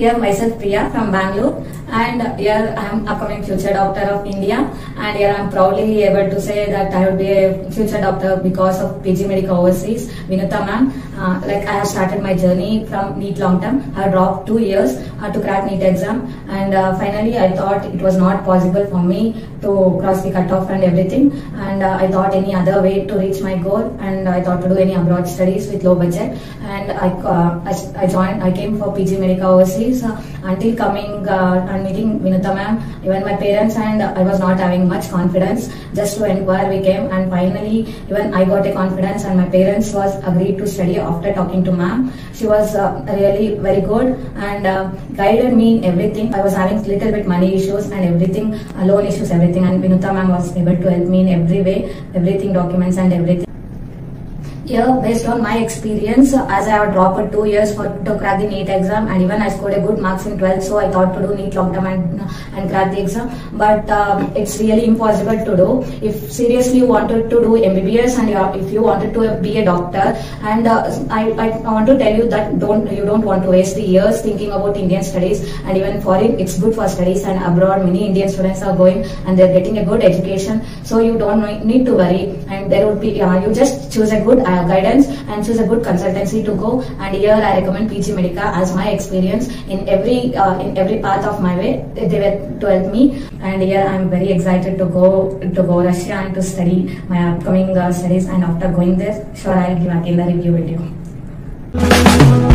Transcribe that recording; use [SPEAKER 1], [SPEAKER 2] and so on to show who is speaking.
[SPEAKER 1] myself Priya from Bangalore. And here I am upcoming future doctor of India. And here I am proudly able to say that I will be a future doctor because of PG Medica Overseas, Vinuta ma'am. Uh, like I have started my journey from NEET long term. I dropped two years uh, to crack NEET exam. And uh, finally I thought it was not possible for me to cross the cutoff and everything. And uh, I thought any other way to reach my goal. And I thought to do any abroad studies with low budget. And I, uh, I, I joined, I came for PG Medica Overseas uh, until coming uh, and meeting Vinuta ma'am, even my parents and I was not having much confidence just to inquire we came and finally even I got a confidence and my parents was agreed to study after talking to ma'am. She was uh, really very good and guided me in everything. I was having little bit money issues and everything, loan issues, everything and Vinuta ma'am was able to help me in every way, everything, documents and everything. Here, based on my experience, as I have dropped two years for to crack the NEET exam, and even I scored a good marks in 12 so I thought to do NEET long term and, and crack the exam. But um, it's really impossible to do. If seriously you wanted to do MBBS and if you wanted to be a doctor, and uh, I, I want to tell you that don't you don't want to waste the years thinking about Indian studies, and even foreign, it's good for studies, and abroad many Indian students are going and they're getting a good education, so you don't need to worry, and there would be uh, you just choose a good uh, guidance and choose a good consultancy to go. And here I recommend PG Medica as my experience in every uh, in every path of my way. They were to help me. And here I am very excited to go to go Russia and to study my upcoming uh, studies. And after going there sure I'll give again the review video.